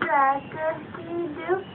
Jack, do?